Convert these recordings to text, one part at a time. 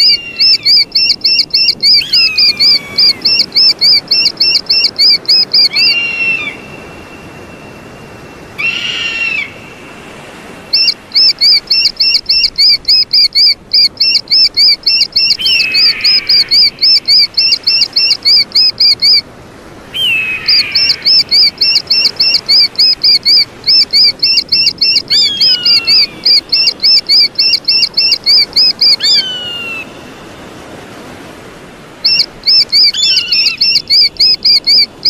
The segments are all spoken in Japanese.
you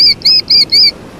いいねいいねいいね。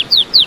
you